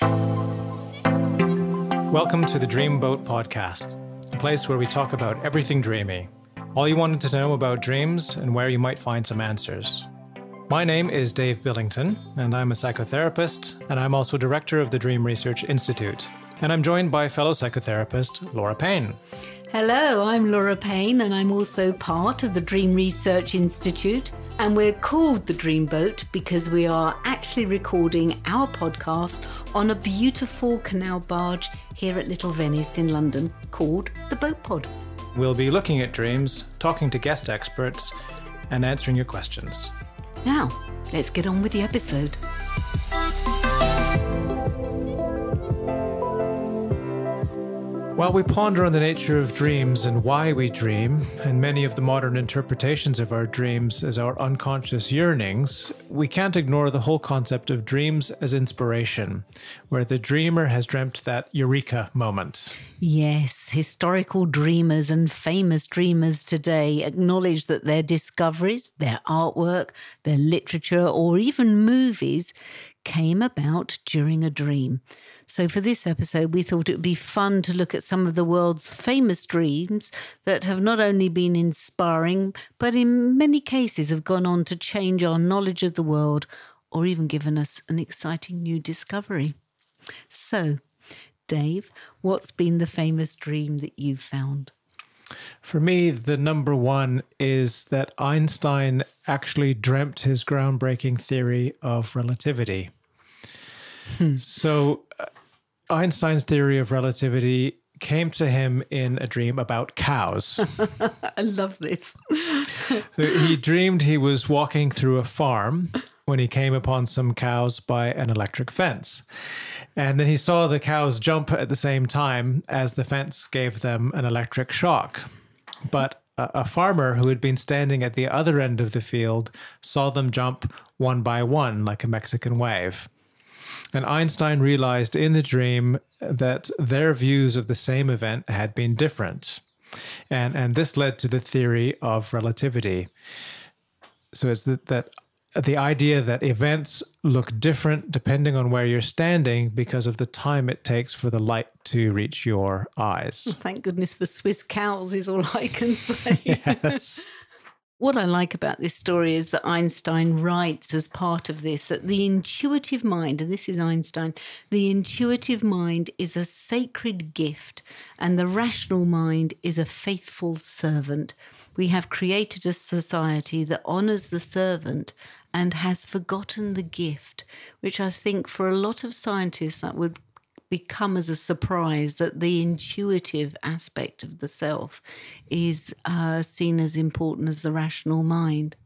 Welcome to the Dreamboat Podcast, a place where we talk about everything dreamy, all you wanted to know about dreams, and where you might find some answers. My name is Dave Billington, and I'm a psychotherapist, and I'm also director of the Dream Research Institute. And I'm joined by fellow psychotherapist Laura Payne. Hello, I'm Laura Payne, and I'm also part of the Dream Research Institute. And we're called the Dream Boat because we are actually recording our podcast on a beautiful canal barge here at Little Venice in London called the Boat Pod. We'll be looking at dreams, talking to guest experts, and answering your questions. Now, let's get on with the episode. While we ponder on the nature of dreams and why we dream, and many of the modern interpretations of our dreams as our unconscious yearnings, we can't ignore the whole concept of dreams as inspiration, where the dreamer has dreamt that eureka moment. Yes, historical dreamers and famous dreamers today acknowledge that their discoveries, their artwork, their literature, or even movies came about during a dream. So, for this episode, we thought it would be fun to look at some of the world's famous dreams that have not only been inspiring, but in many cases have gone on to change our knowledge of the world or even given us an exciting new discovery. So, Dave, what's been the famous dream that you've found? For me, the number one is that Einstein actually dreamt his groundbreaking theory of relativity. Hmm. So, uh, Einstein's theory of relativity came to him in a dream about cows. I love this. so he dreamed he was walking through a farm when he came upon some cows by an electric fence. And then he saw the cows jump at the same time as the fence gave them an electric shock. But a, a farmer who had been standing at the other end of the field saw them jump one by one like a Mexican wave. And Einstein realized in the dream that their views of the same event had been different. And, and this led to the theory of relativity. So it's that, that the idea that events look different depending on where you're standing because of the time it takes for the light to reach your eyes. Thank goodness for Swiss cows, is all I can say. yes. What I like about this story is that Einstein writes as part of this that the intuitive mind, and this is Einstein, the intuitive mind is a sacred gift, and the rational mind is a faithful servant. We have created a society that honors the servant and has forgotten the gift, which I think for a lot of scientists that would become as a surprise that the intuitive aspect of the self is uh, seen as important as the rational mind.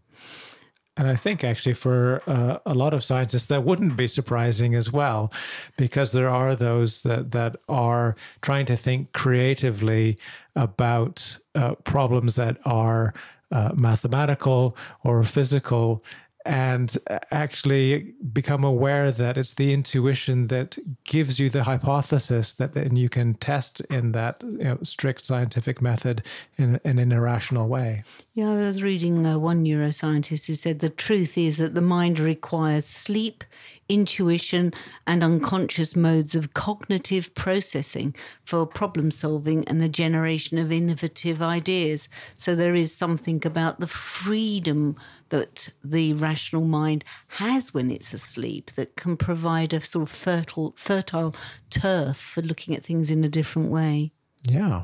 And I think actually for uh, a lot of scientists that wouldn't be surprising as well, because there are those that that are trying to think creatively about uh, problems that are uh, mathematical or physical and actually become aware that it's the intuition that gives you the hypothesis that then you can test in that you know, strict scientific method in, in an irrational way. Yeah, I was reading uh, one neuroscientist who said the truth is that the mind requires sleep, intuition, and unconscious modes of cognitive processing for problem solving and the generation of innovative ideas. So there is something about the freedom that the rational mind has when it's asleep that can provide a sort of fertile, fertile turf for looking at things in a different way. Yeah.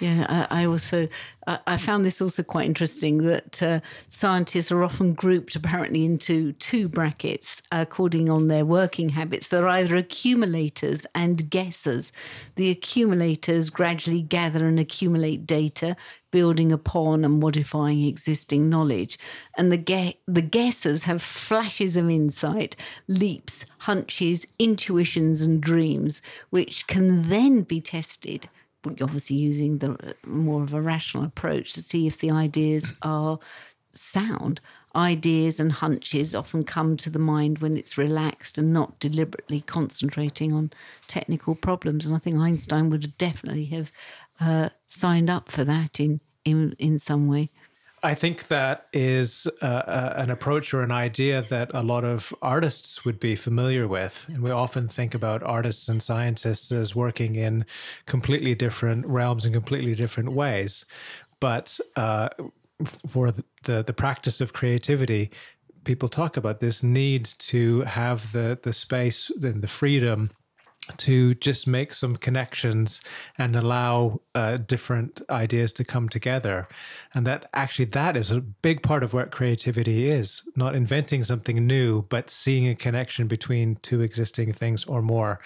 Yeah, I, I also I found this also quite interesting that uh, scientists are often grouped apparently into two brackets according on their working habits. They're either accumulators and guessers. The accumulators gradually gather and accumulate data, building upon and modifying existing knowledge, and the ge- the guessers have flashes of insight, leaps, hunches, intuitions, and dreams, which can then be tested obviously using the more of a rational approach to see if the ideas are sound. Ideas and hunches often come to the mind when it's relaxed and not deliberately concentrating on technical problems. And I think Einstein would definitely have uh, signed up for that in, in in some way. I think that is uh, uh, an approach or an idea that a lot of artists would be familiar with. And we often think about artists and scientists as working in completely different realms in completely different ways. But uh, for the, the, the practice of creativity, people talk about this need to have the the space and the freedom to just make some connections and allow uh, different ideas to come together and that actually that is a big part of what creativity is not inventing something new but seeing a connection between two existing things or more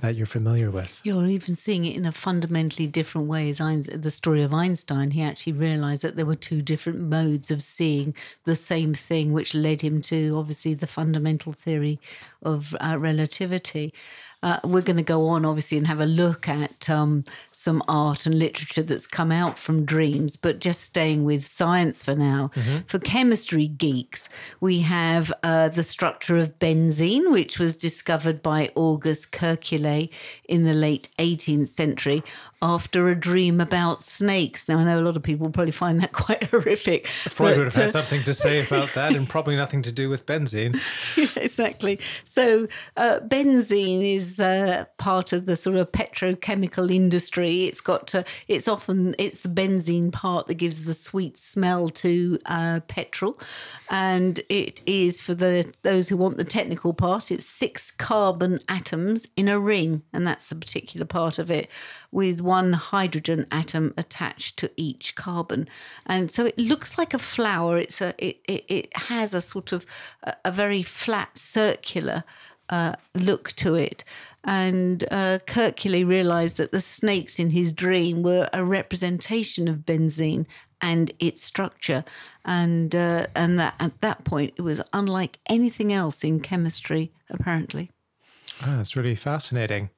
that you're familiar with. You're even seeing it in a fundamentally different way. As Einstein, the story of Einstein, he actually realized that there were two different modes of seeing the same thing, which led him to obviously the fundamental theory of uh, relativity. Uh, we're going to go on, obviously, and have a look at um, some art and literature that's come out from dreams, but just staying with science for now. Mm-hmm. For chemistry geeks, we have uh, the structure of benzene, which was discovered by August Kekulé in the late 18th century after a dream about snakes. Now, I know a lot of people probably find that quite horrific. Freud but, would have had uh, something to say about that and probably nothing to do with benzene. yeah, exactly. So, uh, benzene is uh, part of the sort of petrochemical industry. It's got, to, it's often, it's the benzene part that gives the sweet smell to uh, petrol. And it is, for the those who want the technical part, it's six carbon atoms in a ring. And that's the particular part of it with one hydrogen atom attached to each carbon. And so it looks like a flower. It's a it, it, it has a sort of a, a very flat circular uh, look to it. And uh, realized that the snakes in his dream were a representation of benzene and its structure. And, uh, and that at that point, it was unlike anything else in chemistry, apparently. Oh, that's really fascinating.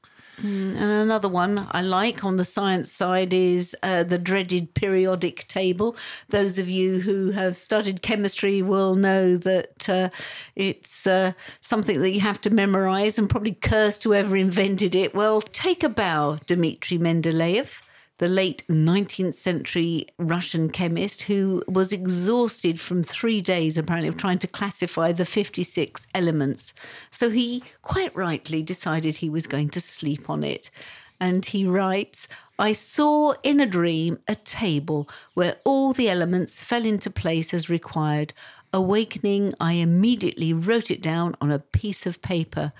Mm, and another one I like on the science side is uh, the dreaded periodic table. Those of you who have studied chemistry will know that uh, it's uh, something that you have to memorize and probably curse whoever invented it. Well, take a bow, Dmitry Mendeleev the late 19th century Russian chemist who was exhausted from three days, apparently, of trying to classify the 56 elements. So he quite rightly decided he was going to sleep on it. And he writes, I saw in a dream a table where all the elements fell into place as required. Awakening, I immediately wrote it down on a piece of paper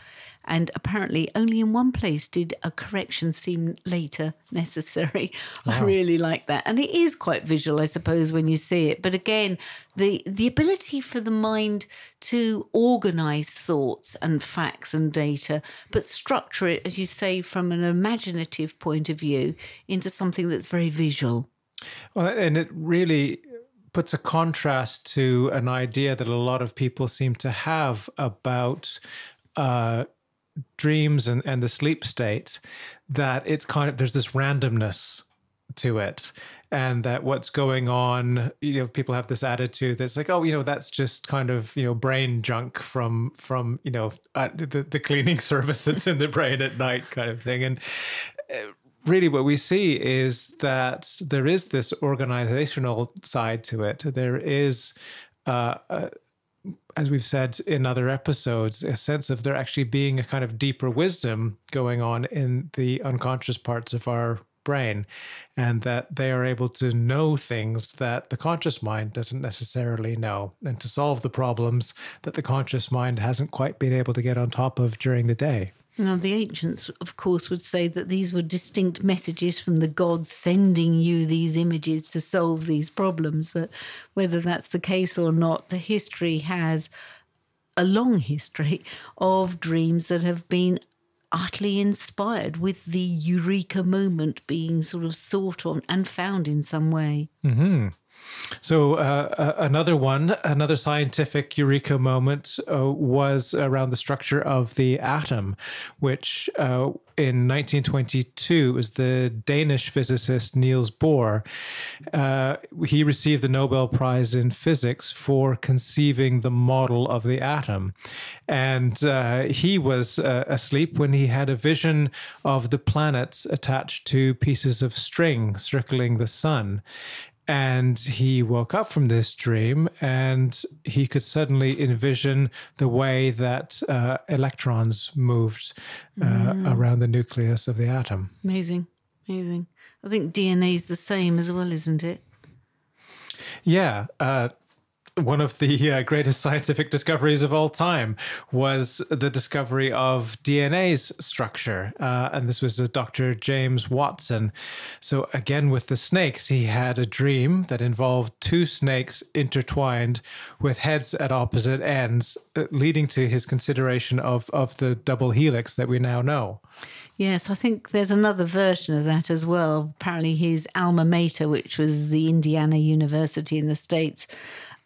and apparently only in one place did a correction seem later necessary. Wow. I really like that, and it is quite visual, I suppose, when you see it. But again, the the ability for the mind to organize thoughts and facts and data, but structure it, as you say, from an imaginative point of view into something that's very visual. Well, and it really puts a contrast to an idea that a lot of people seem to have about uh, dreams and, and the sleep state that it's kind of there's this randomness to it. And that what's going on you know people have this attitude that's like oh you know that's just kind of you know brain junk from from you know uh, the, the cleaning service that's in the brain at night kind of thing. And uh, really what we see is that there is this organizational side to it. There is uh, a, as we've said in other episodes, a sense of there actually being a kind of deeper wisdom going on in the unconscious parts of our brain, and that they are able to know things that the conscious mind doesn't necessarily know, and to solve the problems that the conscious mind hasn't quite been able to get on top of during the day. Now, the ancients, of course, would say that these were distinct messages from the gods sending you these images to solve these problems. But whether that's the case or not, the history has a long history of dreams that have been utterly inspired, with the eureka moment being sort of sought on and found in some way. Mm-hmm. So uh, uh, another one, another scientific eureka moment uh, was around the structure of the atom, which uh, in 1922 was the Danish physicist Niels Bohr. Uh, he received the Nobel Prize in Physics for conceiving the model of the atom. And uh, he was asleep when he had a vision of the planets attached to pieces of string circling the sun. And he woke up from this dream and he could suddenly envision the way that uh, electrons moved uh, around the nucleus of the atom. Amazing, amazing. I think DNA is the same as well, isn't it? Yeah. Uh, one of the uh, greatest scientific discoveries of all time was the discovery of DNA's structure. Uh, and this was a Dr. James Watson. So, again, with the snakes, he had a dream that involved two snakes intertwined with heads at opposite ends, uh, leading to his consideration of, of the double helix that we now know. Yes, I think there's another version of that as well. Apparently, his alma mater, which was the Indiana University in the States,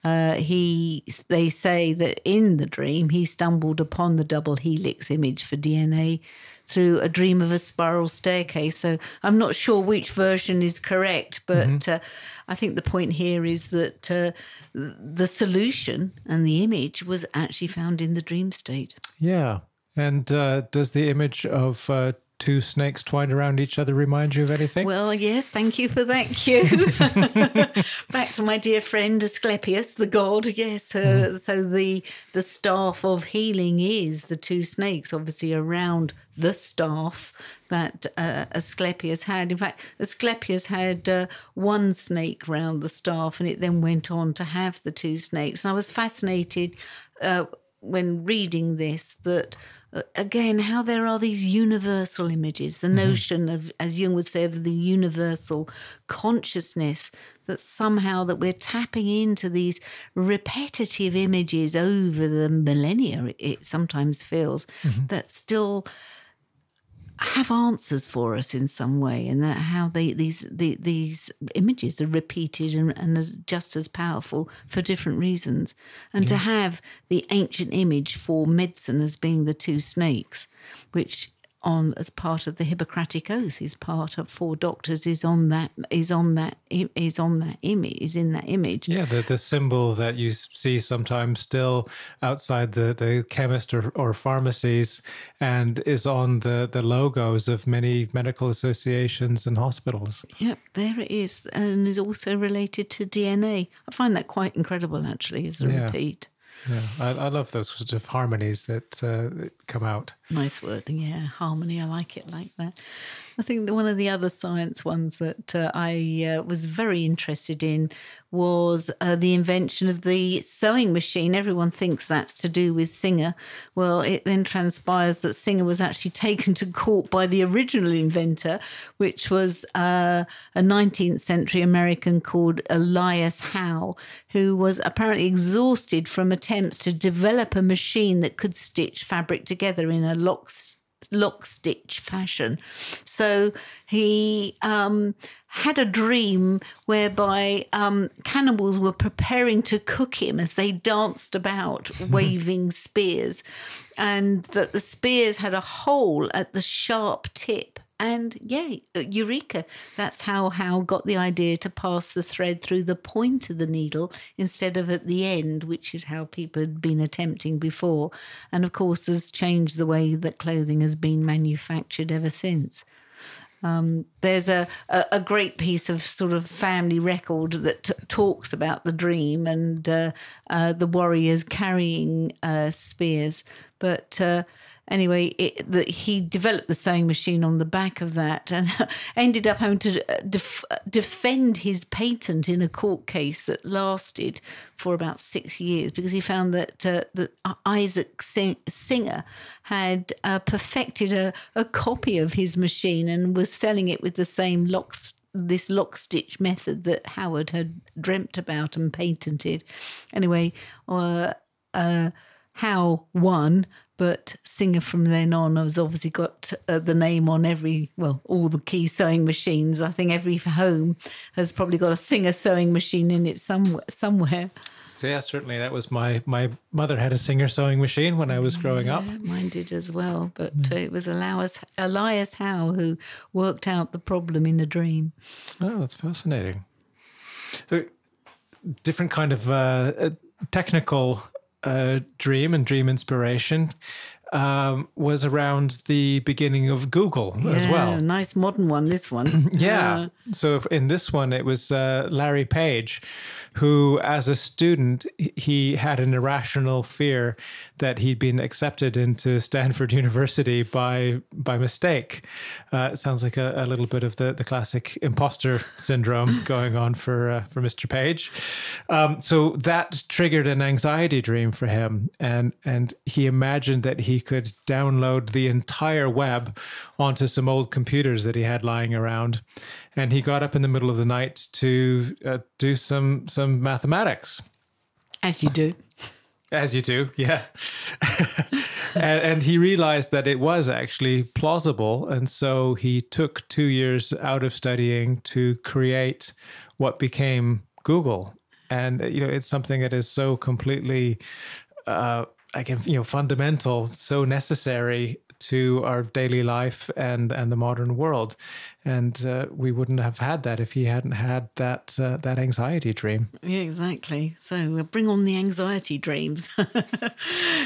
uh, he they say that in the dream he stumbled upon the double helix image for DNA through a dream of a spiral staircase. So I'm not sure which version is correct, but uh, I think the point here is that uh, the solution and the image was actually found in the dream state. Yeah. And uh, does the image of uh, two snakes twined around each other remind you of anything? Well, yes, thank you for that cue. Back to my dear friend Asclepius, the god. Yes, uh, so the the staff of healing is the two snakes, obviously around the staff that uh, Asclepius had. In fact, Asclepius had uh, one snake round the staff, and it then went on to have the two snakes. And I was fascinated. Uh, when reading this that uh, again how there are these universal images the notion of as Jung would say of the universal consciousness that somehow that we're tapping into these repetitive images over the millennia it sometimes feels that still have answers for us in some way, and that how they these the, these images are repeated and, and are just as powerful for different reasons. And to have the ancient image for medicine as being the two snakes, which on as part of the Hippocratic oath is part of for doctors is on that is on that is on that image is in that image. Yeah, the, the symbol that you see sometimes still outside the, the chemist or, or pharmacies and is on the, the logos of many medical associations and hospitals. Yep, there it is, and is also related to DNA. I find that quite incredible, actually, as a Yeah. repeat. Yeah, I, I love those sort of harmonies that, uh, that come out. Nice word, yeah, harmony. I like it like that. I think that one of the other science ones that uh, I uh, was very interested in was uh, the invention of the sewing machine. Everyone thinks that's to do with Singer. Well, it then transpires that Singer was actually taken to court by the original inventor, which was uh, a 19th century American called Elias Howe, who was apparently exhausted from attempts to develop a machine that could stitch fabric together in a lock lock stitch fashion. So he um, had a dream whereby um, cannibals were preparing to cook him as they danced about waving spears, and that the spears had a hole at the sharp tip. And yeah, eureka. That's how Howe got the idea to pass the thread through the point of the needle instead of at the end, which is how people had been attempting before. And of course, has changed the way that clothing has been manufactured ever since. Um, there's a, a, a great piece of sort of family record that t- talks about the dream and uh, uh, the warriors carrying uh, spears. But uh, anyway, it, the, he developed the sewing machine on the back of that and ended up having to uh, def- defend his patent in a court case that lasted for about six years because he found that uh, that Isaac Sing- Singer had uh, perfected a, a copy of his machine and was selling it with the same locks this lock stitch method that Howard had dreamt about and patented. Anyway, uh, uh, Howe won, but Singer from then on has obviously got uh, the name on every, well, all the key sewing machines. I think every home has probably got a Singer sewing machine in it somewhere. somewhere. So yeah, certainly that was my my mother had a Singer sewing machine when I was growing up. Mine did as well, but uh, it was Elias, Elias Howe who worked out the problem in a dream. Oh, that's fascinating. So, different kind of uh, uh, technical uh, dream and dream inspiration. Um, was around the beginning of Google as well. Nice modern one, this one. Yeah. Uh, so in this one, it was uh, Larry Page, who, as a student, he had an irrational fear that he'd been accepted into Stanford University by by mistake. Uh, it sounds like a, a little bit of the, the classic imposter syndrome going on for uh, for Mr. Page. Um, so that triggered an anxiety dream for him, and and he imagined that he could download the entire web onto some old computers that he had lying around, and he got up in the middle of the night to uh, do some some mathematics. as you do. As you do, yeah. and, and he realized that it was actually plausible. And so he took two years out of studying to create what became Google. And, you know, it's something that is so completely, uh, again, you know, fundamental, so necessary to our daily life and and the modern world, and uh, we wouldn't have had that if he hadn't had that uh, that anxiety dream. Yeah, exactly. So uh, bring on the anxiety dreams.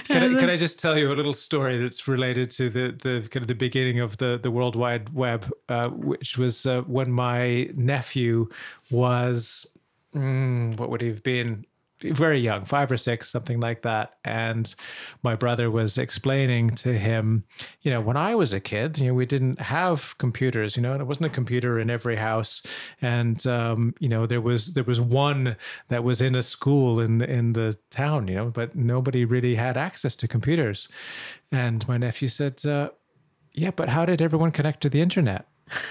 Can I, can I just tell you a little story that's related to the, the kind of the beginning of the, the World Wide Web, uh, which was uh, when my nephew was, mm, what would he have been? Very young, five or six, something like that. And my brother was explaining to him, you know, when I was a kid, you know, we didn't have computers, you know, and it wasn't a computer in every house. And um, you know, there was there was one that was in a school in the, in the town, you know, but nobody really had access to computers. And my nephew said, uh, "Yeah, but how did everyone connect to the internet?"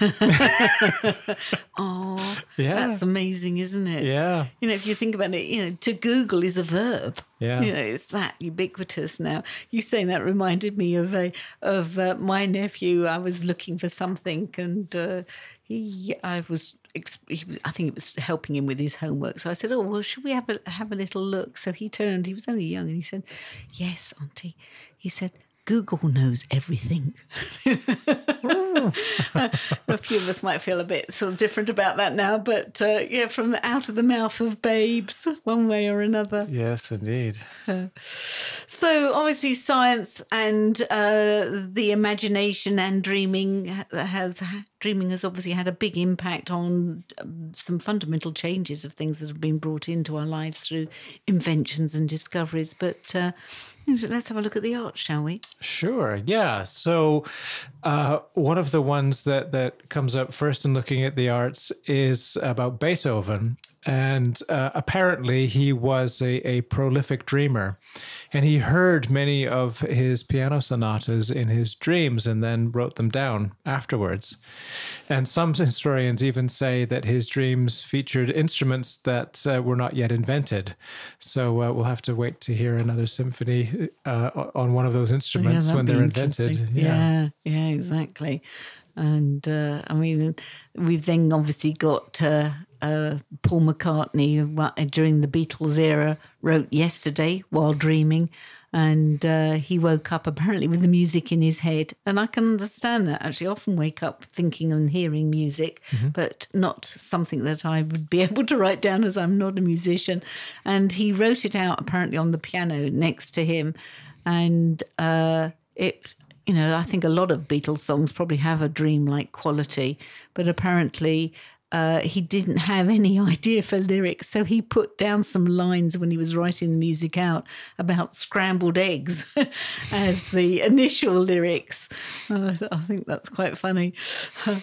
oh, Yeah, that's amazing, isn't it? yeah, You know, if you think about it, you know, to Google is a verb. Yeah. You know, it's that ubiquitous now. You saying that reminded me of a of uh, my nephew. I was looking for something, and uh, he, I was. was- I think it was helping him with his homework. So I said, "Oh well, should we have a have a little look?" So he turned. He was only young, and he said, "Yes, Auntie." He said, "Google knows everything." a few of us might feel a bit sort of different about that now, but uh, yeah, from out of the mouth of babes, one way or another. yes, indeed. So obviously, science and uh, the imagination and dreaming has dreaming has obviously had a big impact on um, some fundamental changes of things that have been brought into our lives through inventions and discoveries. But uh, let's have a look at the art, shall we? Sure. Yeah. So, uh, one of the ones that that comes up first in looking at the arts is about Beethoven, and uh, apparently he was a, a prolific dreamer, and he heard many of his piano sonatas in his dreams and then wrote them down afterwards. And some historians even say that his dreams featured instruments that uh, were not yet invented. So uh, we'll have to wait to hear another symphony uh, on one of those instruments that'd when they're invented. Yeah, yeah, exactly. And uh, I mean, we've then obviously got uh, uh, Paul McCartney during the Beatles era wrote "Yesterday" while dreaming, and uh, he woke up apparently with the music in his head. And I can understand that. Actually, I often wake up thinking and hearing music, but not something that I would be able to write down as I'm not a musician. And he wrote it out apparently on the piano next to him, and uh, it you know, I think a lot of Beatles songs probably have a dreamlike quality, but apparently uh, he didn't have any idea for lyrics. So he put down some lines when he was writing the music out about scrambled eggs as the initial lyrics. Uh, I think that's quite funny.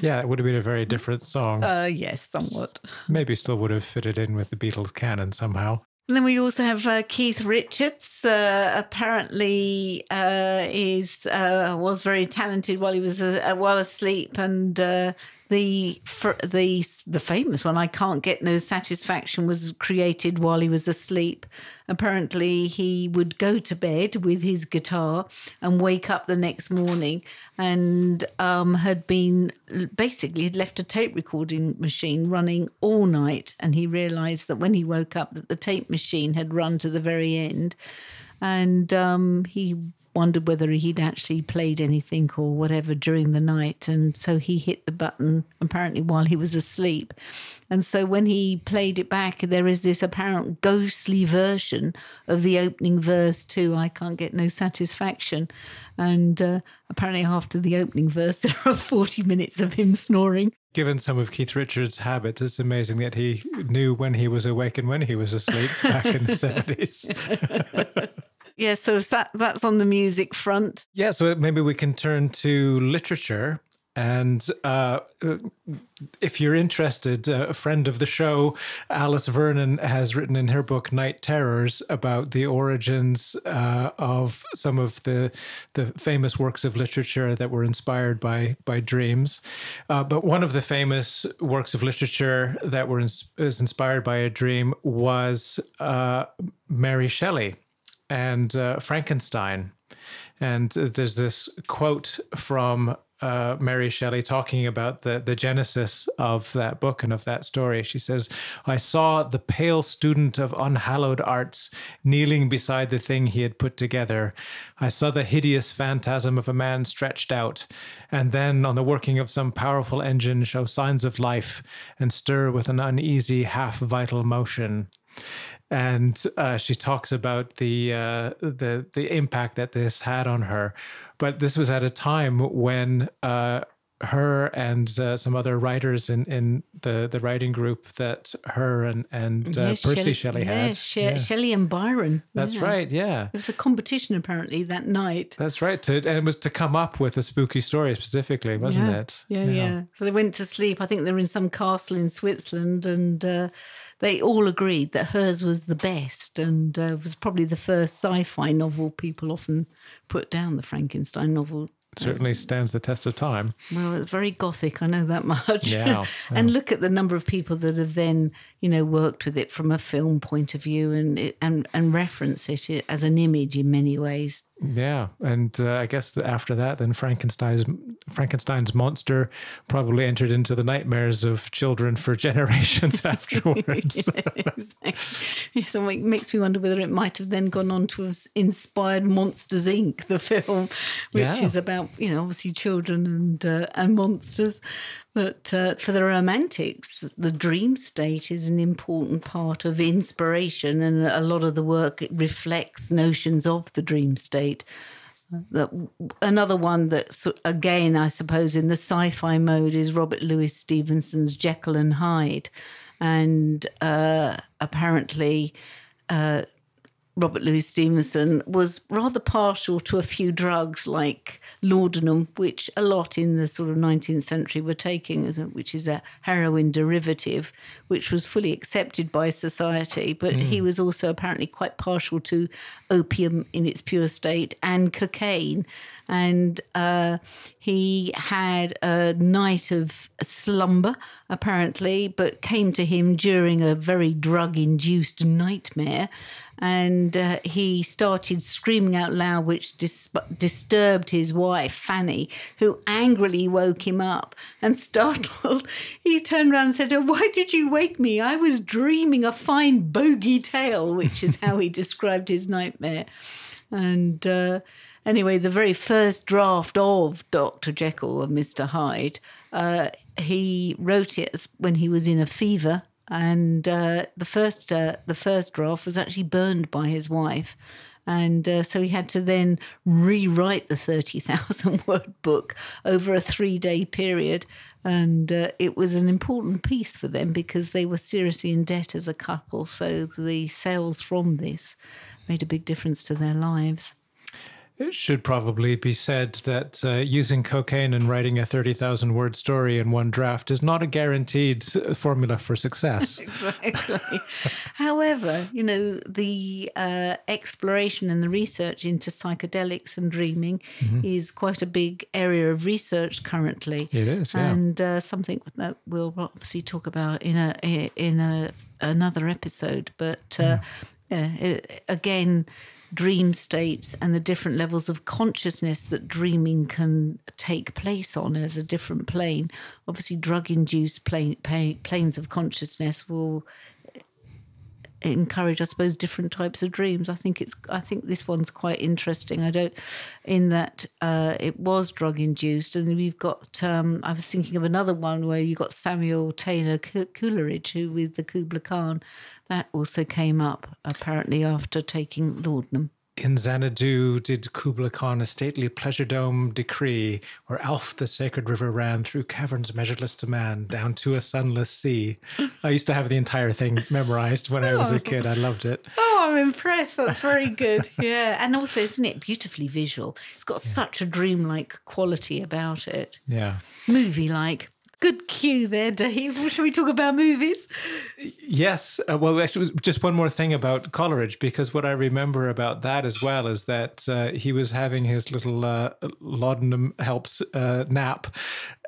Yeah, it would have been a very different song. Uh, yes, somewhat. Maybe still would have fitted in with the Beatles canon somehow. And then we also have uh, Keith Richards. Uh, apparently, uh, is uh, was very talented while he was uh, while asleep, and uh, the the the famous one, "I Can't Get No Satisfaction," was created while he was asleep. Apparently, he would go to bed with his guitar and wake up the next morning, and um, had been basically had left a tape recording machine running all night, and he realised that when he woke up, that the tape machine had run to the very end, and um, he wondered whether he'd actually played anything or whatever during the night. And so he hit the button apparently while he was asleep. And so when he played it back, there is this apparent ghostly version of the opening verse to I Can't Get No Satisfaction. And uh, apparently, after the opening verse, there are 40 minutes of him snoring. Given some of Keith Richards' habits, it's amazing that he knew when he was awake and when he was asleep back in the 70s. yeah, so that, that's on the music front. Yeah, so maybe we can turn to literature. And uh, if you're interested, uh, a friend of the show, Alice Vernon, has written in her book Night Terrors about the origins uh, of some of the the famous works of literature that were inspired by by dreams. Uh, but one of the famous works of literature that were ins- is inspired by a dream was uh, Mary Shelley and uh, Frankenstein. And there's this quote from uh, Mary Shelley talking about the, the genesis of that book and of that story. She says, I saw the pale student of unhallowed arts kneeling beside the thing he had put together. I saw the hideous phantasm of a man stretched out, and then on the working of some powerful engine show signs of life and stir with an uneasy, half vital motion and uh, she talks about the uh, the the impact that this had on her. But this was at a time when uh, her and uh, some other writers in, in the, the writing group that her and, and uh, Percy Shelley, had. Yeah, She- yeah. Shelley and Byron. That's yeah. right, yeah. It was a competition apparently that night. That's right. To, and it was to come up with a spooky story specifically, wasn't it? Yeah, yeah, So they went to sleep. I think they were in some castle in Switzerland and uh, they all agreed that hers was the best and uh, was probably the first sci fi novel people often put down the Frankenstein novel certainly stands the test of time. Well, it's very gothic, I know that much. Yeah, and look at the number of people that have then, you know, worked with it from a film point of view and and and reference it as an image in many ways. Yeah, and uh, I guess after that, then Frankenstein's Frankenstein's monster probably entered into the nightmares of children for generations afterwards. yeah, exactly. Yeah, so it makes me wonder whether it might have then gone on to have inspired Monsters Inc., the film, which Yeah. is about you know obviously children and uh, and monsters. But uh, for the romantics, the dream state is an important part of inspiration, and a lot of the work reflects notions of the dream state. That another one that's again, I suppose, in the sci-fi mode is Robert Louis Stevenson's Jekyll and Hyde, and uh, apparently. Uh, Robert Louis Stevenson was rather partial to a few drugs like laudanum, which a lot in the sort of 19th century were taking, which is a heroin derivative, which was fully accepted by society. But he was also apparently quite partial to opium in its pure state and cocaine. And uh, he had a night of slumber, apparently, but came to him during a very drug induced nightmare and uh, he started screaming out loud, which dis- disturbed his wife, Fanny, who angrily woke him up. And startled, he turned around and said, oh, Why did you wake me? I was dreaming a fine bogey tale, which is how he described his nightmare. And uh, anyway, the very first draft of Dr. Jekyll and Mr. Hyde, uh, he wrote it when he was in a fever and uh, the first uh, the first draft was actually burned by his wife, and uh, so he had to then rewrite the thirty thousand word book over a three day period, and uh, it was an important piece for them because they were seriously in debt as a couple. So the sales from this made a big difference to their lives. It should probably be said that uh, using cocaine and writing a 30,000 word story in one draft is not a guaranteed uh, formula for success. exactly. However, you know, the uh, exploration and the research into psychedelics and dreaming is quite a big area of research currently. It is, yeah. and uh, something that we'll obviously talk about in a in a another episode. But uh, yeah, it- again. Dream states and the different levels of consciousness that dreaming can take place on as a different plane. Obviously, drug induced plane, planes of consciousness will encourage, I suppose, different types of dreams. I think it's I think this one's quite interesting. I don't, in that uh, it was drug induced, and we've got. Um, I was thinking of another one where you got Samuel Taylor Coleridge, who with the Kubla Khan, that also came up apparently after taking laudanum. In Xanadu did Kubla Khan a stately pleasure dome decree, where Alph the sacred river ran through caverns measureless to man, down to a sunless sea. I used to have the entire thing memorized when I was a kid. I loved it. Oh, oh I'm impressed. That's very good. Yeah. And also, isn't it beautifully visual? It's got yeah. such a dreamlike quality about it. Yeah. Movie like. Good cue there, Dave. Should we talk about movies? Yes. Uh, well, actually, just one more thing about Coleridge, because what I remember about that as well is that uh, he was having his little uh, laudanum helps uh, nap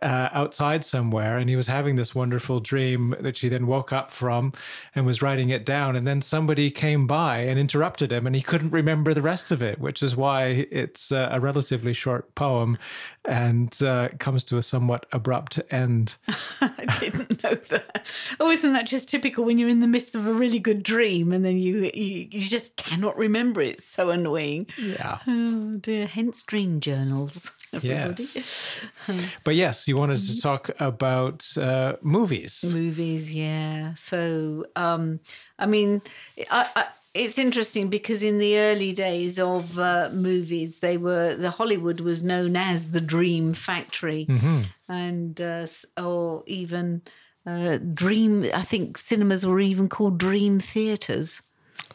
uh, outside somewhere, and he was having this wonderful dream that he then woke up from and was writing it down. And then somebody came by and interrupted him, and he couldn't remember the rest of it, which is why it's uh, a relatively short poem and uh, comes to a somewhat abrupt end. I didn't know that. Oh, isn't that just typical when you're in the midst of a really good dream and then you you, you just cannot remember it? It's so annoying. Yeah. Oh dear. Hence dream journals. Everybody. Yes. but yes, you wanted to talk about uh, movies. Movies, yeah. So, um, I mean, I, I, it's interesting because in the early days of uh, movies, they were the Hollywood was known as the Dream Factory, mm-hmm. and uh, or even uh, Dream. I think cinemas were even called Dream Theaters.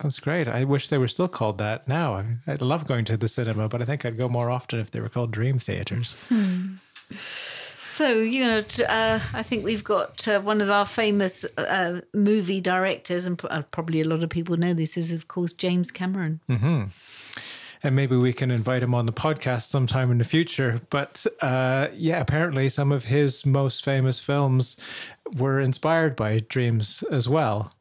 That's great. I wish they were still called that now. I, I love going to the cinema, but I think I'd go more often if they were called Dream Theaters. Hmm. So, you know, uh, I think we've got uh, one of our famous uh, movie directors, and uh, probably a lot of people know this, is, of course, James Cameron. Mm-hmm. And maybe we can invite him on the podcast sometime in the future. But uh, yeah, apparently some of his most famous films were inspired by dreams as well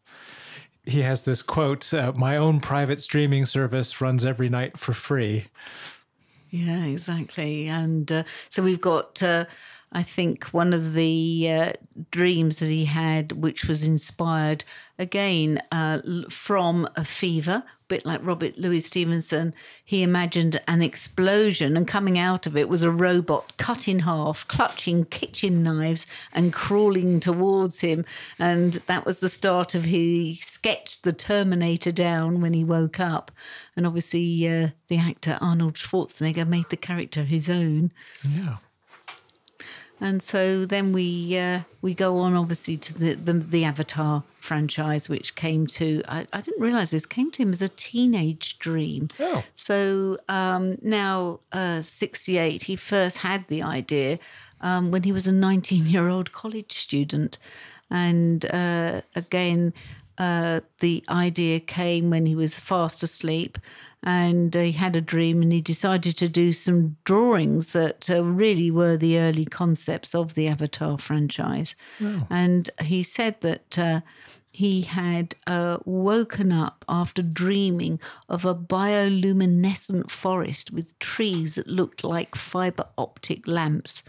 he has this quote uh, My own private streaming service runs every night for free. Yeah, exactly. And uh, so we've got uh, I think one of the uh, dreams that he had, which was inspired again uh, from a fever, a bit like Robert Louis Stevenson, he imagined an explosion, and coming out of it was a robot cut in half, clutching kitchen knives and crawling towards him. And that was the start of he sketched the Terminator down when he woke up. And obviously, uh, the actor Arnold Schwarzenegger made the character his own. Yeah and so then we uh, we go on obviously to the, the, the Avatar franchise, which came to I, I, didn't realize this came to him as a teenage dream. Oh. So um, now uh, sixty eight, he first had the idea um, when he was a nineteen year old college student, and uh, again. Uh, the idea came when he was fast asleep, and he had a dream and he decided to do some drawings that uh, really were the early concepts of the Avatar franchise. Oh. And he said that uh, he had uh, woken up after dreaming of a bioluminescent forest with trees that looked like fiber optic lamps,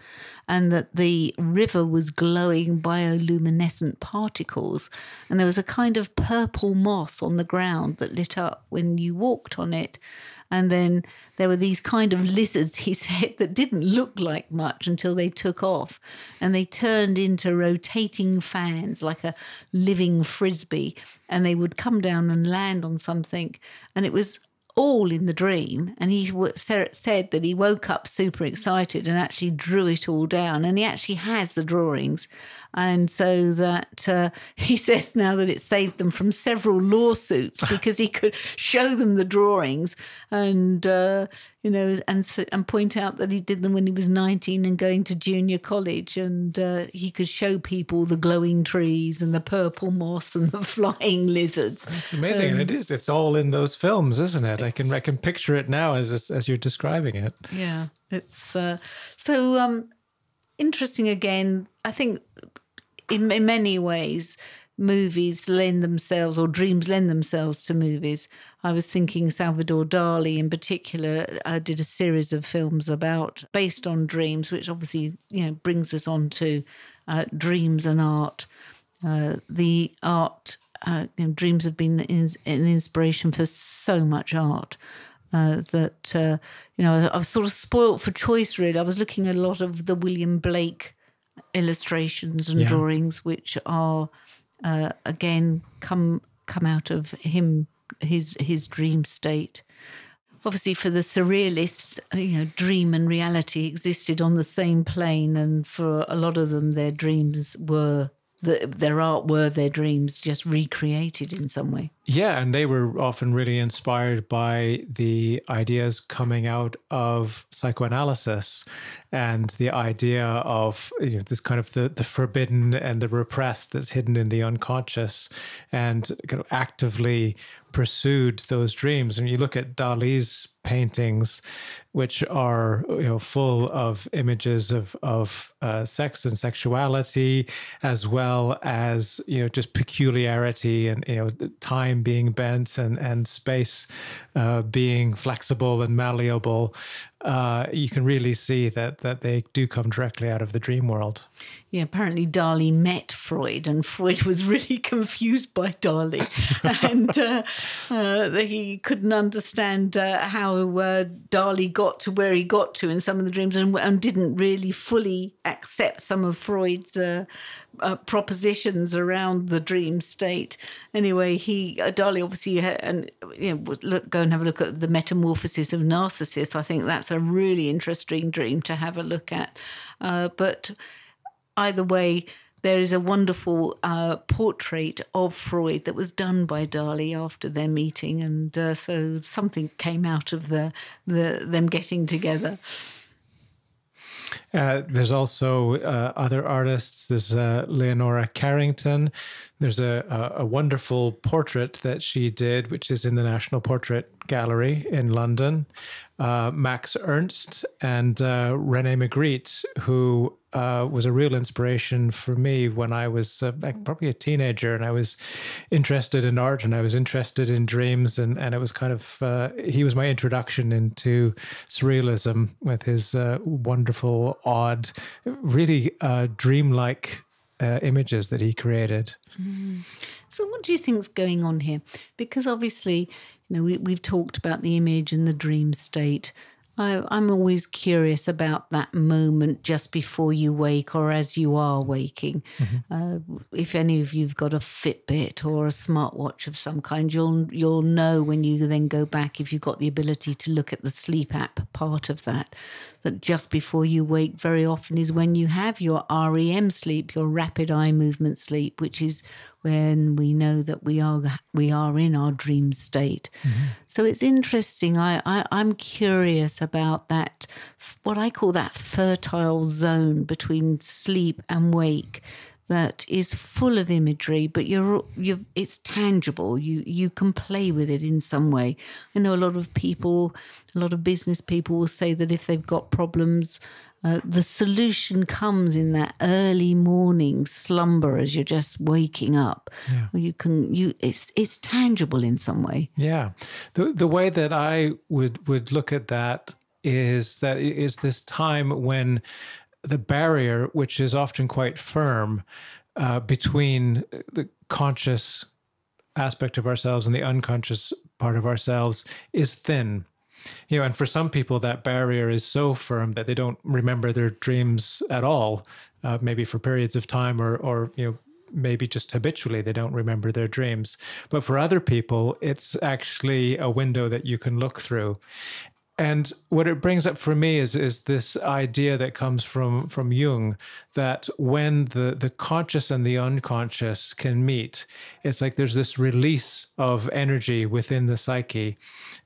and that the river was glowing bioluminescent particles. And there was a kind of purple moss on the ground that lit up when you walked on it. And then there were these kind of lizards, he said, that didn't look like much until they took off. And they turned into rotating fans like a living frisbee. And they would come down and land on something. And it was all in the dream. And he said that he woke up super excited and actually drew it all down. And he actually has the drawings. And so that uh, he says now that it saved them from several lawsuits because he could show them the drawings and, uh, you know, and, and point out that he did them when he was 19 and going to junior college. And uh, he could show people the glowing trees and the purple moss and the flying lizards. It's amazing. Um, and it is. It's all in those films, isn't it? I can, I can picture it now as, as you're describing it. Yeah. It's uh, so um, interesting again. I think in, in many ways, movies lend themselves or dreams lend themselves to movies. I was thinking Salvador Dali in particular uh, did a series of films about based on dreams, which obviously you know brings us on to uh, dreams and art. Uh, the art, uh, you know, dreams have been in, an inspiration for so much art. Uh, that uh, you know, I was sort of spoilt for choice. Really, I was looking at a lot of the William Blake illustrations and yeah. drawings, which are uh, again come come out of him his his dream state. Obviously, for the surrealists, you know, dream and reality existed on the same plane, and for a lot of them, their dreams were the, their art were their dreams just recreated in some way. Yeah, and they were often really inspired by the ideas coming out of psychoanalysis and the idea of you know, this kind of the, the forbidden and the repressed that's hidden in the unconscious and kind of actively pursued those dreams. And you look at Dali's paintings, which are you know full of images of of uh, sex and sexuality, as well as you know just peculiarity and you know time being bent and and space uh, being flexible and malleable uh, you can really see that that they do come directly out of the dream world. Yeah, apparently Dali met Freud, and Freud was really confused by Dali, and uh, uh, he couldn't understand uh, how uh, Dali got to where he got to in some of the dreams, and, and didn't really fully accept some of Freud's uh, propositions around the dream state. Anyway, he Dali obviously had, and you know look, go and have a look at the metamorphosis of Narcissus. I think that's a really interesting dream to have a look at. Uh, but either way, there is a wonderful uh, portrait of Freud that was done by Dali after their meeting, and uh, so something came out of the, the them getting together. Uh, there's also uh, other artists. There's uh, Leonora Carrington. There's a, a, wonderful portrait that she did, which is in the National Portrait Gallery in London. Uh, Max Ernst and uh, Rene Magritte, who uh, was a real inspiration for me when I was uh, probably a teenager and I was interested in art and I was interested in dreams and, and it was kind of he was my introduction into surrealism with his wonderful, odd, really uh, dreamlike uh, images that he created. Mm. So, what do you think is going on here? Because obviously, you know, we, we've talked about the image and the dream state. I, I'm always curious about that moment just before you wake or as you are waking. Mm-hmm. Uh, if any of you've got a Fitbit or a smartwatch of some kind, you'll you'll know when you then go back if you've got the ability to look at the sleep app part of that that just before you wake very often is when you have your REM sleep, your rapid eye movement sleep, which is when we know that we are we are in our dream state. Mm-hmm. So it's interesting. I, I I'm curious about that what I call that fertile zone between sleep and wake that is full of imagery, but you're you it's tangible. You you can play with it in some way. I know a lot of people, a lot of business people will say that if they've got problems, uh, the solution comes in that early morning slumber as you're just waking up. Yeah. You can you it's it's tangible in some way. Yeah, the the way that I would would look at that is that is this time when the barrier, which is often quite firm, uh, between the conscious aspect of ourselves and the unconscious part of ourselves is thin. You know, and for some people, that barrier is so firm that they don't remember their dreams at all, uh, maybe for periods of time or, or, you know, maybe just habitually they don't remember their dreams. But for other people, it's actually a window that you can look through. And what it brings up for me is is this idea that comes from from Jung that when the the conscious and the unconscious can meet, it's like there's this release of energy within the psyche,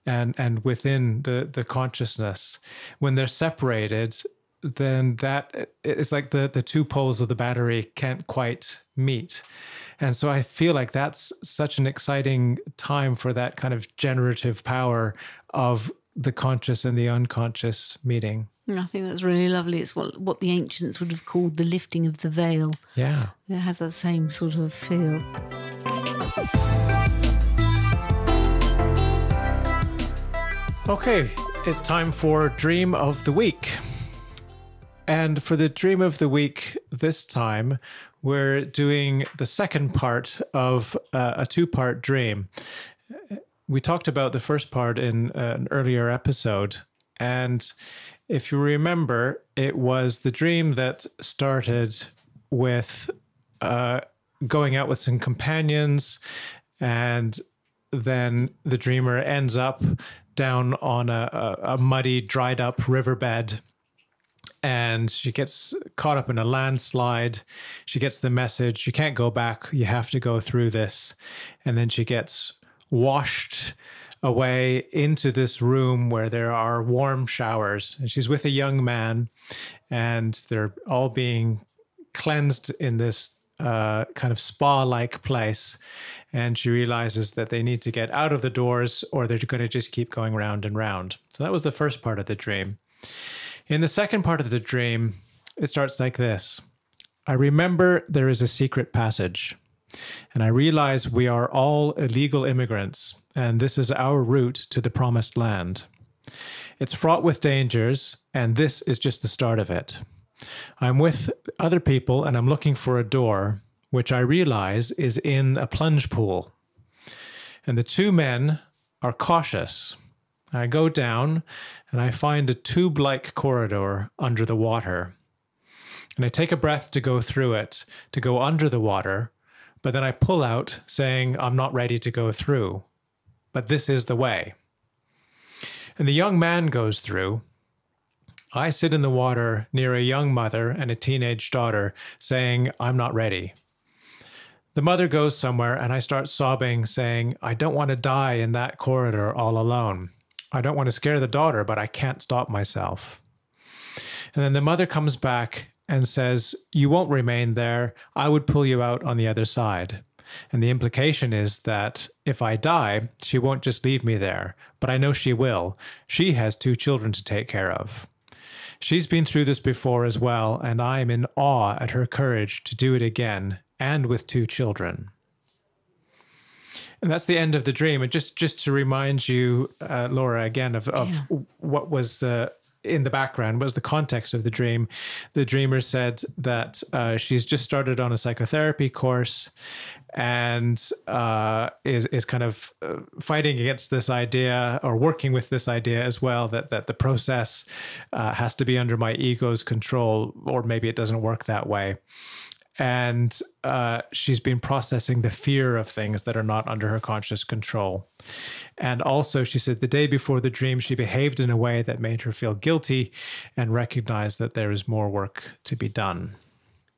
and and within the the consciousness. When they're separated, then that it's like the the two poles of the battery can't quite meet. And so I feel like that's such an exciting time for that kind of generative power of the conscious and the unconscious meeting. I think that's really lovely. It's what what the ancients would have called the lifting of the veil. Yeah. It has that same sort of feel. Okay, it's time for Dream of the Week. And for the dream of the week this time, we're doing the second part of uh, a two part dream. We talked about the first part in uh, an earlier episode. And if you remember, it was the dream that started with uh, going out with some companions, and then the dreamer ends up down on a, a, a muddy, dried up riverbed and she gets caught up in a landslide. She gets the message you can't go back, you have to go through this. And then she gets washed away into this room where there are warm showers. And she's with a young man, and they're all being cleansed in this uh, kind of spa like place. And she realizes that they need to get out of the doors or they're going to just keep going round and round. So that was the first part of the dream. In the second part of the dream, it starts like this I remember there is a secret passage, and I realize we are all illegal immigrants, and this is our route to the promised land. It's fraught with dangers, and this is just the start of it. I'm with other people, and I'm looking for a door, which I realize is in a plunge pool. And the two men are cautious. I go down and I find a tube like corridor under the water. And I take a breath to go through it, to go under the water, but then I pull out saying, I'm not ready to go through. But this is the way. And the young man goes through. I sit in the water near a young mother and a teenage daughter saying, I'm not ready. The mother goes somewhere and I start sobbing, saying, I don't want to die in that corridor all alone. I don't want to scare the daughter, but I can't stop myself. And then the mother comes back and says, You won't remain there. I would pull you out on the other side. And the implication is that if I die, she won't just leave me there, but I know she will. She has two children to take care of. She's been through this before as well, and I am in awe at her courage to do it again and with two children. And that's the end of the dream. And just just to remind you, uh, Laura, again of, of yeah. what was uh, in the background, was the context of the dream? The dreamer said that uh, she's just started on a psychotherapy course and uh, is is kind of uh, fighting against this idea or working with this idea as well that that the process uh, has to be under my ego's control, or maybe it doesn't work that way and uh, she's been processing the fear of things that are not under her conscious control. And also, she said the day before the dream, she behaved in a way that made her feel guilty and recognized that there is more work to be done.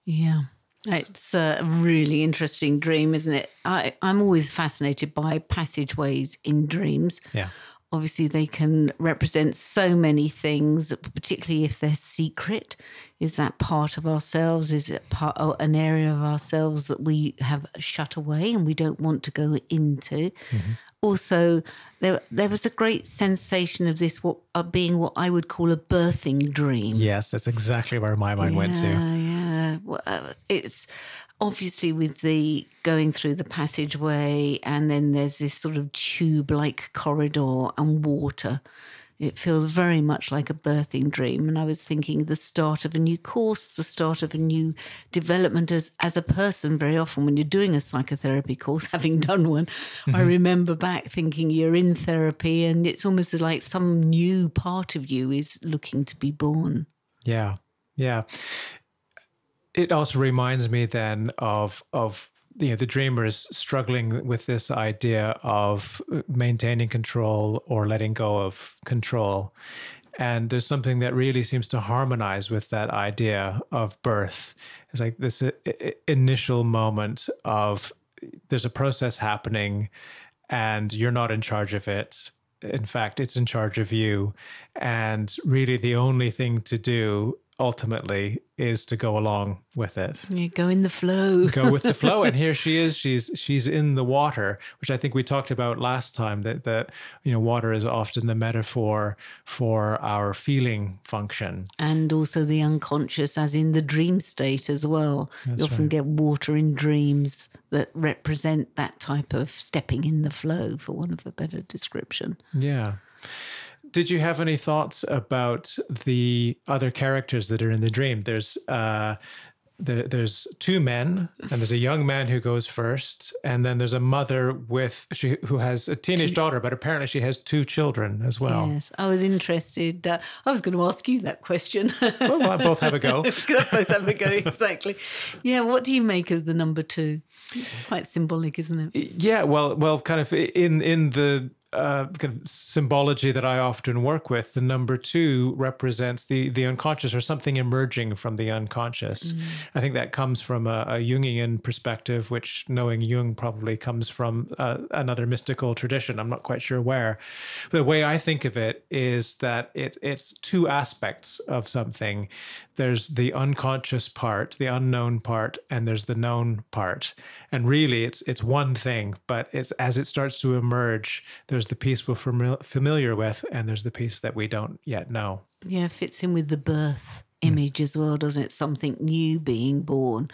Yeah. It's a really interesting dream, isn't it? I, I'm always fascinated by passageways in dreams. Yeah obviously they can represent so many things particularly if they're secret. Is that part of ourselves? Is it part of an area of ourselves that we have shut away and we don't want to go into? Mm-hmm. also there there was a great sensation of this what uh, being what i would call a birthing dream. Yes that's exactly where my mind yeah, went to. Yeah. Well, uh, it's obviously with the going through the passageway and then there's this sort of tube like corridor and water. It feels very much like a birthing dream. And i was thinking the start of a new course the start of a new development as as a person. Very often when you're doing a psychotherapy course having done one mm-hmm. i remember back thinking you're in therapy and it's almost like some new part of you is looking to be born. Yeah. Yeah it also reminds me then of of you know the dreamers struggling with this idea of uh, maintaining control or letting go of control. And there's something that really seems to harmonize with that idea of birth. It's like this uh, initial moment of there's a process happening and you're not in charge of it. In fact it's in charge of you. And really the only thing to do ultimately is to go along with it. Yeah, go in the flow. go with the flow. And here she is. She's she's in the water, which I think we talked about last time. That that you know, water is often the metaphor for our feeling function, and also the unconscious, as in the dream state as well. That's you often right. get water in dreams that represent that type of stepping in the flow, for want of a better description. Yeah. Did you have any thoughts about the other characters that are in the dream? There's uh, there, there's two men, and there's a young man who goes first, and then there's a mother with she who has a teenage daughter, but apparently she has two children as well. Yes, I was interested. Uh, I was going to ask you that question. well, well, both have a go. both have a go, exactly. Yeah, what do you make of the number two? It's quite symbolic, isn't it? Yeah, well, well, kind of in in the uh, kind of symbology that I often work with, the number two represents the the unconscious or something emerging from the unconscious. Mm. I think that comes from a, a, Jungian perspective, which knowing Jung probably comes from uh, another mystical tradition. I'm not quite sure where. But the way I think of it is that it it's two aspects of something. There's the unconscious part, the unknown part, and there's the known part. And really, it's it's one thing, but it's as it starts to emerge there's the piece we're familiar with, and there's the piece that we don't yet know. Yeah, fits in with the birth image mm. as well, doesn't it? Something new being born.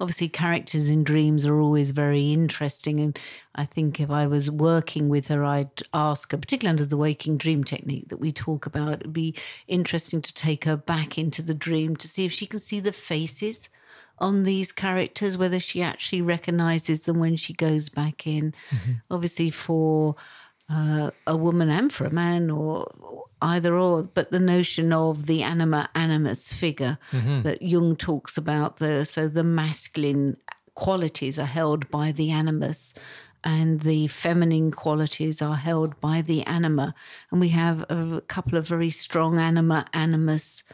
Obviously, characters in dreams are always very interesting. And I think if I was working with her, I'd ask her, particularly under the waking dream technique that we talk about, it'd be interesting to take her back into the dream to see if she can see the faces on these characters, whether she actually recognizes them when she goes back in. Mm-hmm. Obviously, for uh, a woman and for a man or either or but the notion of the anima animus figure mm-hmm. that jung talks about the so the masculine qualities are held by the animus and the feminine qualities are held by the anima and we have a couple of very strong anima animus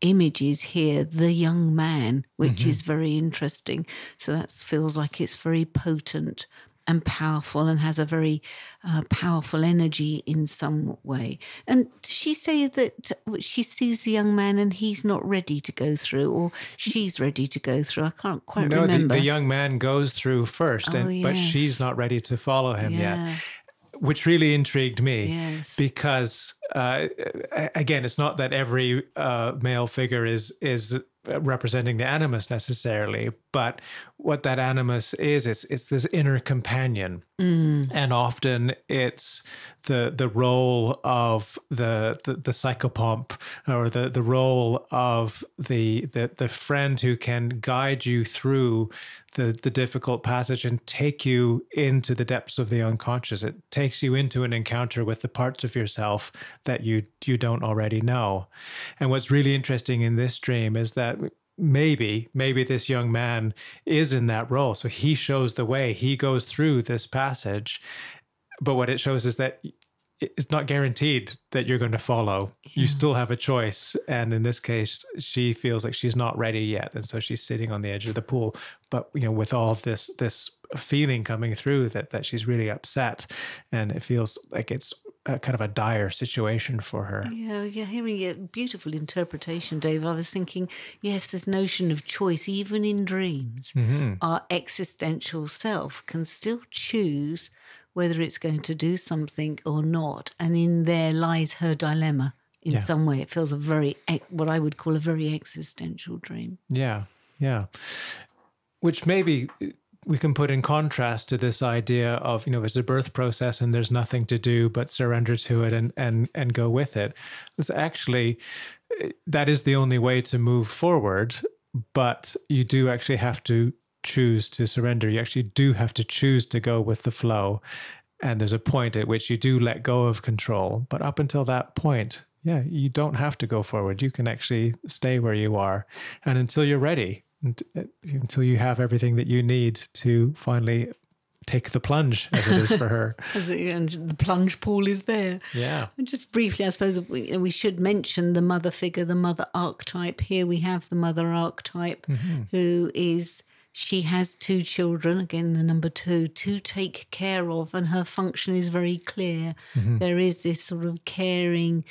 images here the young man which mm-hmm. is very interesting so that feels like it's very potent and powerful and has a very uh, powerful energy in some way. And she say that she sees the young man and he's not ready to go through, or she's ready to go through. I can't quite no, remember. The, the young man goes through first, oh, and, yes. but she's not ready to follow him yeah. yet which really intrigued me yes. because uh, again, it's not that every uh, male figure is is representing the animus necessarily, but what that animus is, it's it's this inner companion, mm. and often it's the the role of the the, the psychopomp or the the role of the the the friend who can guide you through the the difficult passage and take you into the depths of the unconscious. It takes you into an encounter with the parts of yourself that you you don't already know. And what's really interesting in this dream is that maybe maybe this young man is in that role so he shows the way he goes through this passage but what it shows is that it's not guaranteed that you're going to follow. Yeah. You still have a choice. And in this case, she feels like she's not ready yet. And so she's sitting on the edge of the pool. But you know, with all this this feeling coming through that that she's really upset and it feels like it's a kind of a dire situation for her. Yeah, yeah, hearing a beautiful interpretation, Dave. I was thinking, yes, this notion of choice, even in dreams, mm-hmm. our existential self can still choose whether it's going to do something or not. And in there lies her dilemma in yeah. some way. It feels a very, what I would call a very existential dream. Yeah, yeah. Which maybe we can put in contrast to this idea of, you know, it's a birth process and there's nothing to do but surrender to it and, and, and go with it. It's actually, eh, that is the only way to move forward but you do actually have to choose to surrender. You actually do have to choose to go with the flow. And there's a point at which you do let go of control. But up until that point, yeah, you don't have to go forward. You can actually stay where you are. And until you're ready, uh, until you have everything that you need to finally take the plunge as it is for her. and the plunge pool is there. Yeah. And just briefly, I suppose we, we, should mention the mother figure, the mother archetype. Here we have the mother archetype mm-hmm. who is she has two children, again, the number two, to take care of, and her function is very clear. Mm-hmm. There is this sort of caring,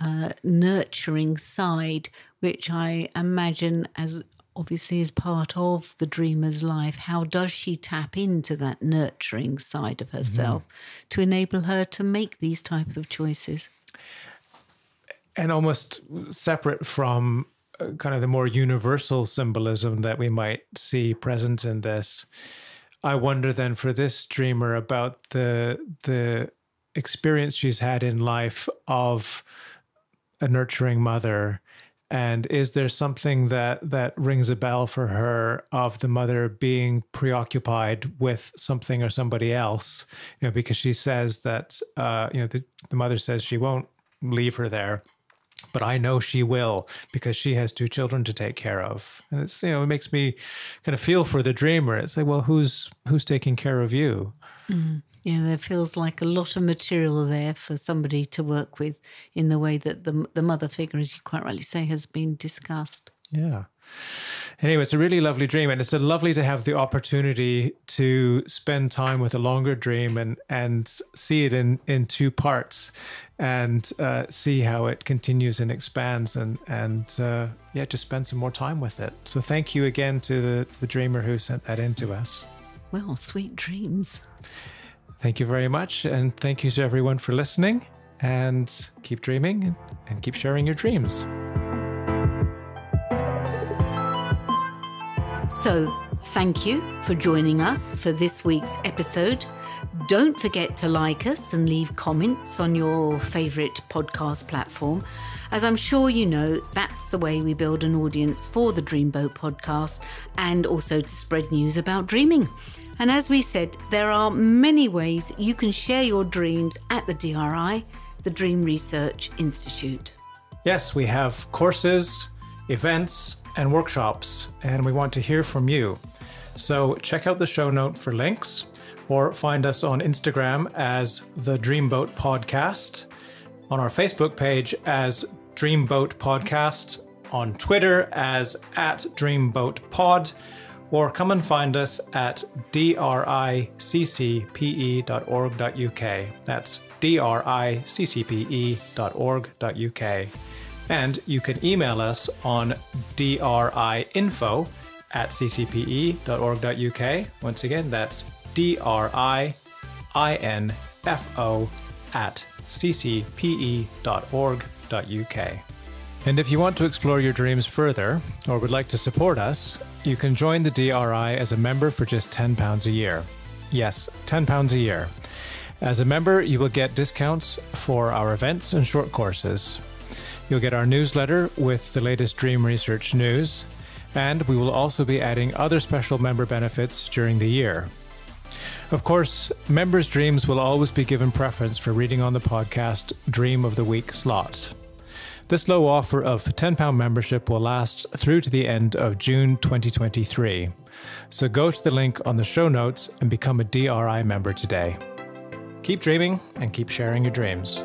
uh, nurturing side, which I imagine as obviously is part of the dreamer's life. How does she tap into that nurturing side of herself mm-hmm. to enable her to make these type of choices? And almost separate from kind of the more universal symbolism that we might see present in this. I wonder then for this dreamer about the the experience she's had in life of a nurturing mother and is there something that that rings a bell for her of the mother being preoccupied with something or somebody else you know because she says that uh, you know the, the mother says she won't leave her there but I know she will because she has two children to take care of. And it's you know it makes me kind of feel for the dreamer. It's like, well, who's who's taking care of you? Mm. Yeah, there feels like a lot of material there for somebody to work with in the way that the the mother figure, as you quite rightly say, has been discussed. Yeah. Anyway, it's a really lovely dream, and it's a lovely to have the opportunity to spend time with a longer dream and and see it in in two parts, and uh, see how it continues and expands, and and uh, yeah, just spend some more time with it. So thank you again to the the dreamer who sent that in to us. Well, sweet dreams. Thank you very much, and thank you to everyone for listening. And keep dreaming and keep sharing your dreams. So, thank you for joining us for this week's episode. Don't forget to like us and leave comments on your favourite podcast platform. As I'm sure you know, that's the way we build an audience for the Dreamboat podcast and also to spread news about dreaming. And as we said, there are many ways you can share your dreams at the DRI, the Dream Research Institute. Yes, we have courses, events, and workshops, and we want to hear from you. So check out the show note for links or find us on Instagram as the Dreamboat Podcast, on our Facebook page as Dreamboat Podcast, on Twitter as at Dreamboat Pod, or come and find us at driccpe.org.uk. That's driccpe.org.uk. And you can email us on driinfo at ccpe.org.uk. Once again, that's D-R-I-I-N-F-O at ccpe.org.uk. And if you want to explore your dreams further or would like to support us, you can join the DRI as a member for just £10 a year. Yes, £10 a year. As a member, you will get discounts for our events and short courses. You'll get our newsletter with the latest dream research news, and we will also be adding other special member benefits during the year. Of course, members' dreams will always be given preference for reading on the podcast Dream of the Week slot. This low offer of £10 membership will last through to the end of June 2023. So go to the link on the show notes and become a DRI member today. Keep dreaming and keep sharing your dreams.